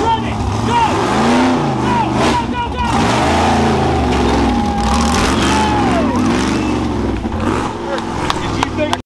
Run it!